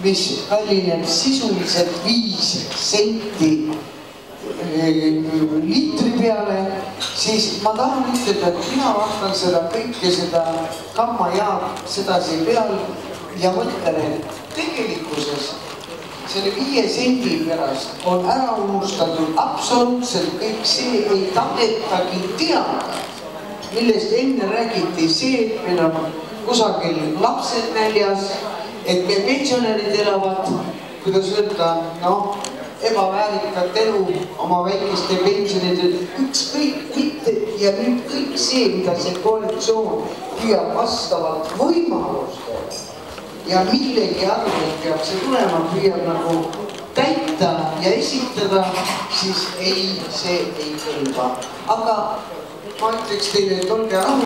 mis kallineb sisuliselt viis senti liitri peale, siis ma tahan ütelda, et mina vaatan seda kõike, seda kammajaad sedasi peal ja mõtlen, et tegelikkuses selle viie sendi pärast on ära unustatud absoluutselt kõik see, ei tahetagi teada, millest enne räägiti, see, et meil on kusagil lapsed näljas, et meil pensionärid elavad, kuidas öelda, noh ebaväärikat elu oma väikeste pensionidel, ükskõik mitte ja nüüd kõik see, mida see koalitsioon püüab vastavalt võimalustele ja millegi arvelt peab see tulema, püüab nagu täita ja esitada, siis ei, see ei kõlba. aga ma ütleks teile, et olge rahul.